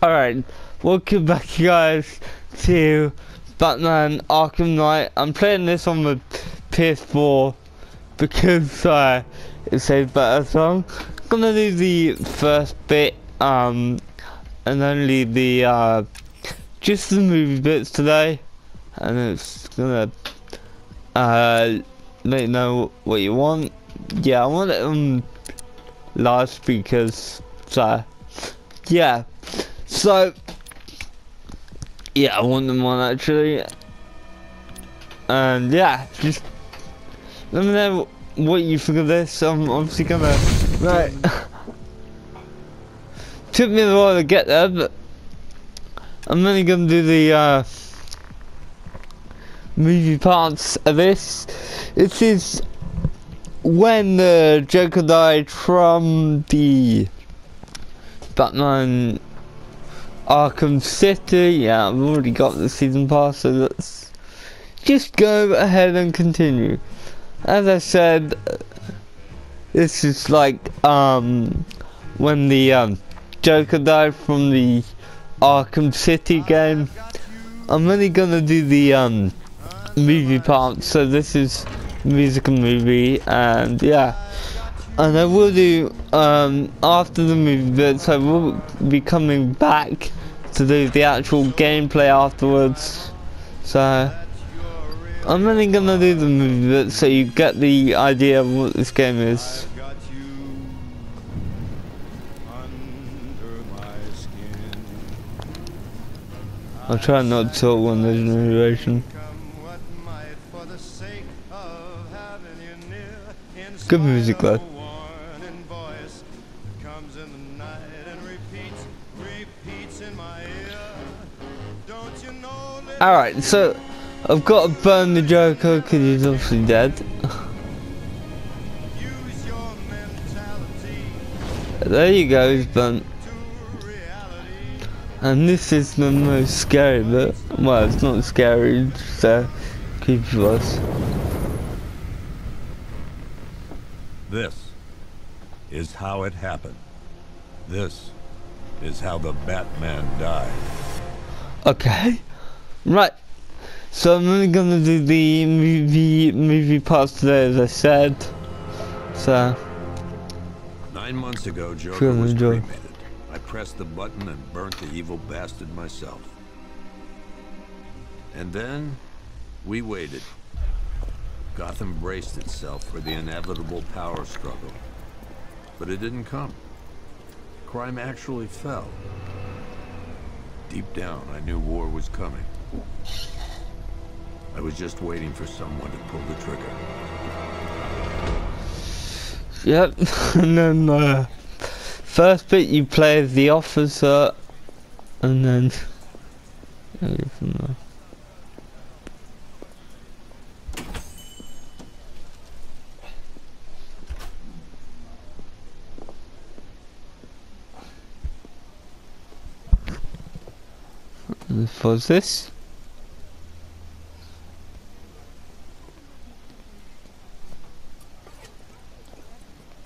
Alright, welcome back you guys to Batman Arkham Knight. I'm playing this on the PS4 because uh, it says better so I'm gonna do the first bit um and only the uh, just the movie bits today and it's gonna uh let you know what you want. Yeah, I want it on large speakers so yeah. So, yeah, I want them one actually. And yeah, just let me know what you think of this. I'm obviously gonna. Right. Took me a while to get there, but I'm only gonna do the uh, movie parts of this. This is when the Joker died from the Batman Arkham City. Yeah, I've already got the season pass, so let's just go ahead and continue. As I said, this is like um when the um, Joker died from the Arkham City game. I'm only gonna do the um movie part, so this is musical movie, and yeah. And I will do, um, after the movie bits, I will be coming back to do the actual gameplay afterwards. So, I'm only gonna do the movie bits so you get the idea of what this game is. I'll try not to talk when there's an narration. Good music though. Alright, so I've got to burn the Joker because he's obviously dead. there you go, he's burnt. And this is the most scary bit. Well, it's not scary, it's just uh, creepy for us. This is how it happened. This is how the Batman died. Okay. Right. So I'm only gonna do the movie movie parts today as I said. So Nine months ago, Joker was joy. cremated. I pressed the button and burnt the evil bastard myself. And then, we waited. Gotham braced itself for the inevitable power struggle. But it didn't come. Crime actually fell. Deep down, I knew war was coming. I was just waiting for someone to pull the trigger. Yep, and then uh, first bit you play as the officer, and then For this,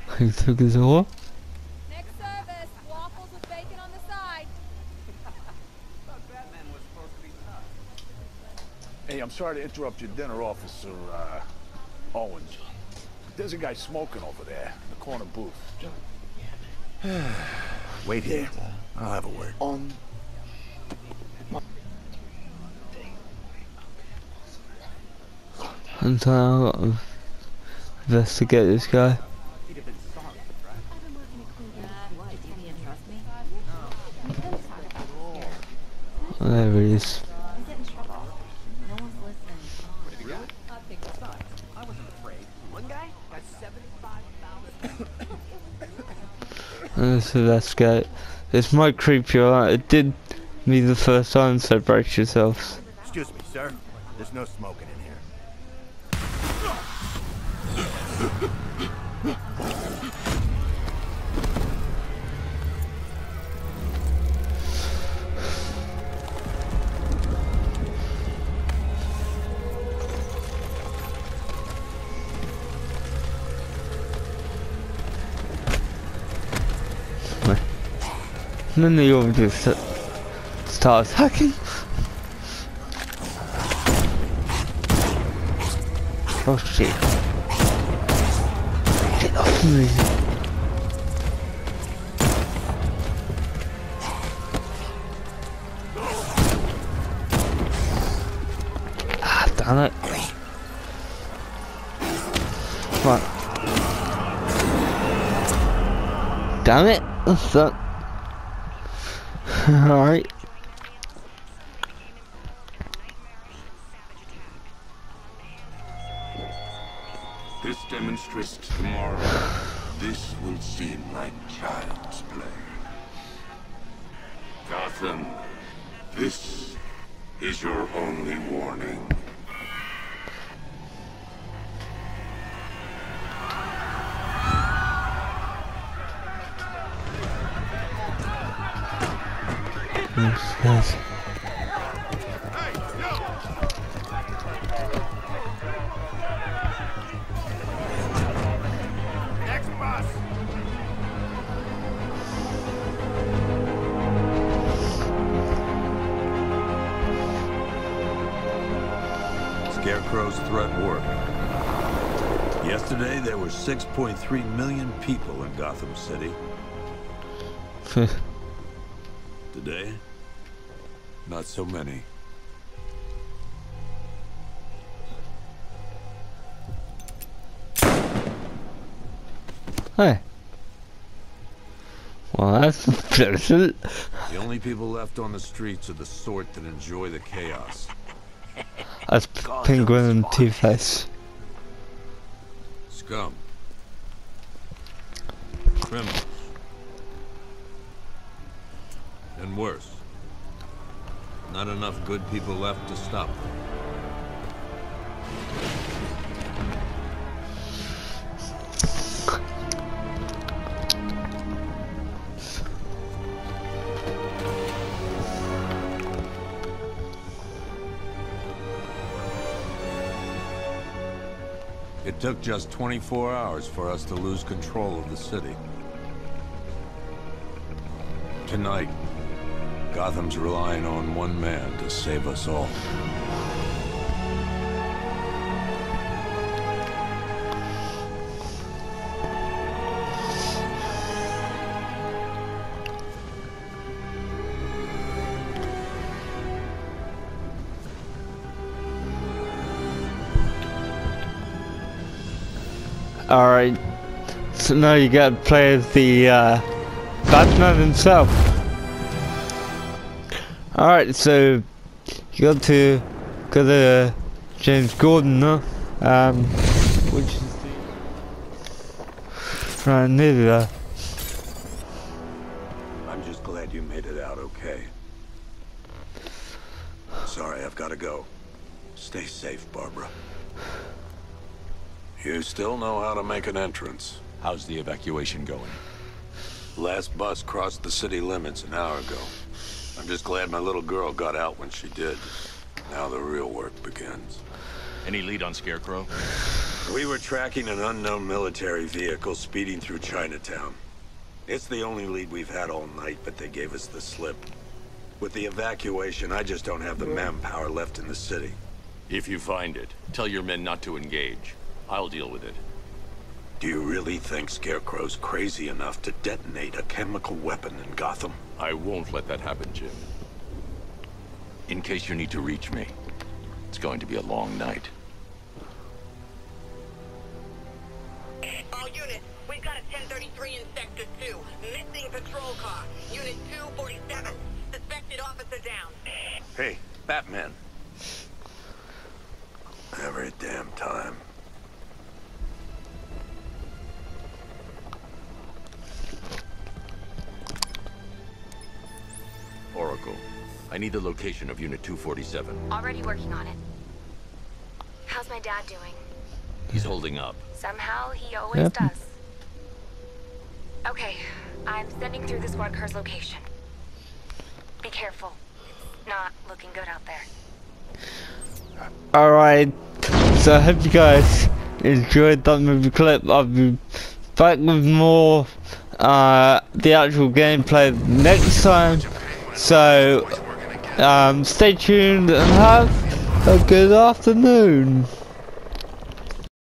Next service, waffles with bacon on the side. Hey, I'm sorry to interrupt your dinner, Officer uh, Owens. There's a guy smoking over there in the corner booth. Wait here. I'll have a word. On. And so I've got to investigate this guy. There he is. Uh, Let's investigate. This might creep you out. It did me the first time, so brace yourselves. Excuse me, sir. There's no smoking in And then they just st- start attacking. Oh shit. Get off me. Ah, damn it. On. Damn it. That? Alright. This demonstrates tomorrow. This will seem like child's play. Gotham, this is your only warning. Scarecrow's threat worked. Yesterday, there were 6.3 million people in Gotham City. Today, not so many. Hey. Well, that's pleasant. The only people left on the streets are the sort that enjoy the chaos. That's Penguin and Two-Face. Scum. Criminals. And worse. Not enough good people left to stop them. Took just 24 hours for us to lose control of the city. Tonight, Gotham's relying on one man to save us all. Alright. So now you gotta play as the uh, Batman himself. Alright, so you got to go to James Gordon, no? Um, which is the... Right, nearly there. I'm just glad you made it out okay. Sorry, I've got to go. Stay safe, Barbara. You still know how to make an entrance. How's the evacuation going? Last bus crossed the city limits an hour ago. I'm just glad my little girl got out when she did. Now the real work begins. Any lead on Scarecrow? We were tracking an unknown military vehicle speeding through Chinatown. It's the only lead we've had all night, but they gave us the slip. With the evacuation, I just don't have the manpower left in the city. If you find it, tell your men not to engage. I'll deal with it. Do you really think Scarecrow's crazy enough to detonate a chemical weapon in Gotham? I won't let that happen, Jim. In case you need to reach me, it's going to be a long night. All units, we've got a 1033 in Sector 2. Missing patrol car. Unit 247. Suspected officer down. Hey, Batman. Every damn time. I need the location of Unit 247. Already working on it. How's my dad doing? He's holding up. Somehow he always Yep. does. Okay, I'm sending through the squad car's location. Be careful. It's not looking good out there. Alright, so I hope you guys enjoyed that movie clip. I'll be back with more uh, the actual gameplay next time. So um, stay tuned and have a good afternoon.